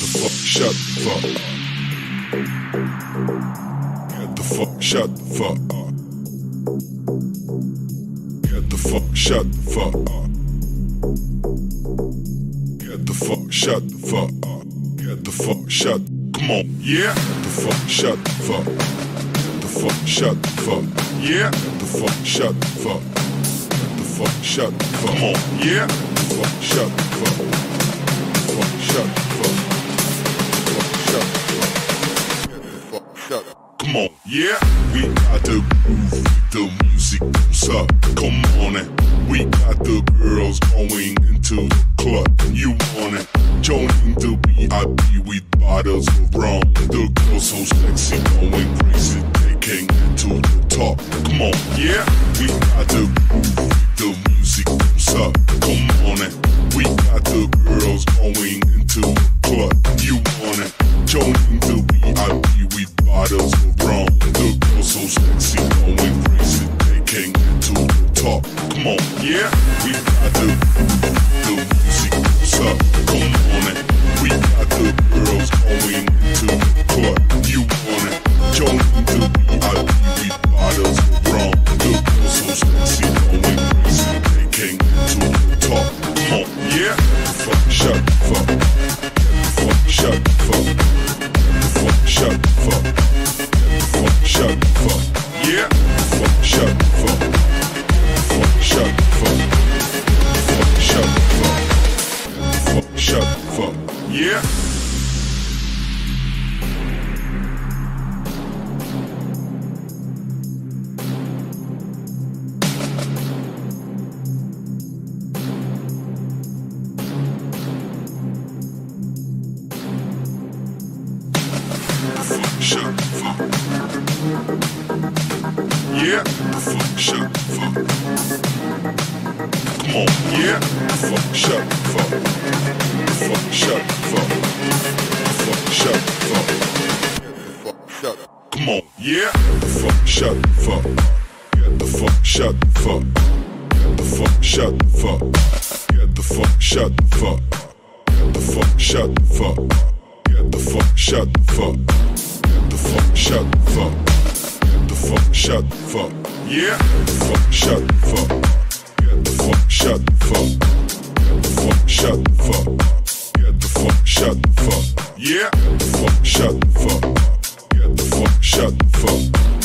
the fuck, shut the fuck. Get the fuck, shut the fuck. Get the fuck, shut the fuck. Get the fuck, shut the fuck. Get the fuck, shut. Come on, yeah. The fuck, shut the fuck. The fuck, shut the fuck. Yeah. The fuck, shut the fuck. The fuck, shut the fuck. Come on, yeah. The fuck, shut the fuck. Come on, yeah. We got the groove, the music up. Come on and we got the girls going into the club. You want it? Joining the VIP with bottles of rum. The girls so sexy, going crazy. They can't to the top. Come on, yeah. We got the groove, the music up. Come on and we got the girls crazy. They can't. Come on, yeah. We got the the music up. And we got the girls into the club. You want it? Joining the going crazy. They can't yeah. Fuck, shut fuck. Shut fuck. Shut fuck, shut the fuck. Yeah. Shut fuck. Yeah. Fuck, shut fuck. On, yeah. Fuck, shut fuck. Fuck, shut fuck. Fuck, shut fuck. Fuck, shut. Come yeah. Fuck, shut the fuck. Get the fuck, shut fuck. Get the fuck, shut fuck. Get the fuck, shut fuck. Get the fuck, shut fuck. Get the fuck, shut fuck. Get the fuck, shut fuck. Get the fuck, shut fuck. Fuck. Fuck, shut the fuck. Get fuck, shut the fuck. Get the fuck, shut the fuck. Yeah. Fuck, shut the fuck. Get the fuck, shut the fuck.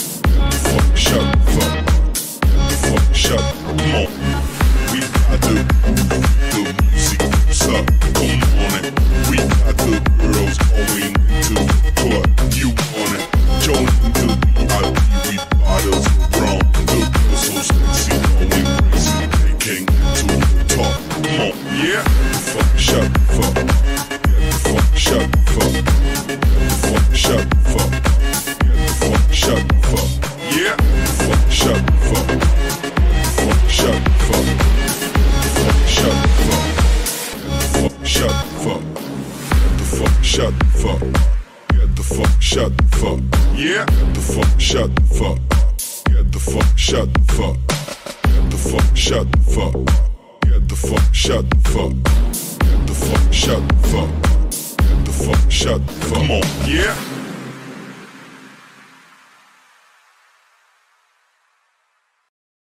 Fuck, shut fuck. Get the fuck, shut fuck. Yeah. Fuck, shut fuck. Fuck, shut fuck. Shut fuck. Fuck, shut fuck. Get the fuck, shut fuck. Get the fuck. Yeah. The fuck, shut fuck. The fuck, shut fuck. The fuck, shut fuck. The fuck, shut the fuck. Fuck, shut. Come on, yeah.